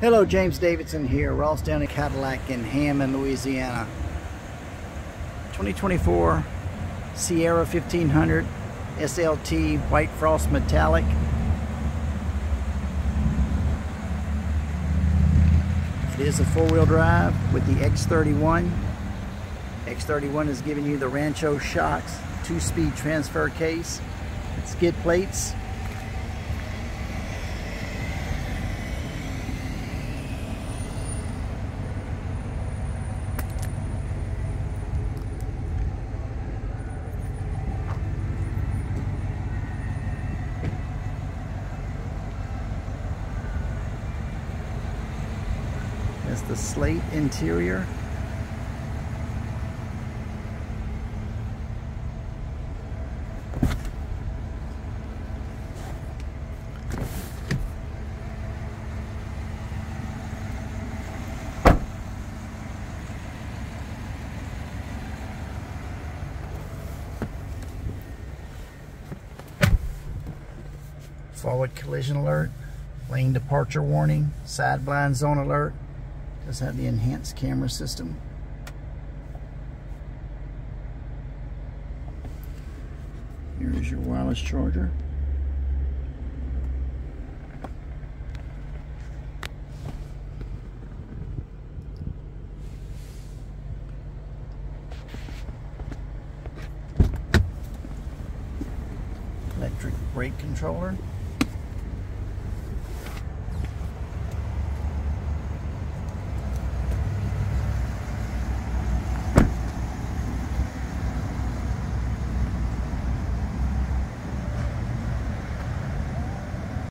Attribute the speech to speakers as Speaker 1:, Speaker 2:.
Speaker 1: Hello, James Davidson here, Ross Downing Cadillac in Hammond, Louisiana. 2024 Sierra 1500 SLT White Frost Metallic. It is a four-wheel drive with the X31. X31 is giving you the Rancho shocks, two-speed transfer case, skid plates, That's the slate interior. Forward collision alert, lane departure warning, side blind zone alert, does have the enhanced camera system. Here is your wireless charger. Electric brake controller.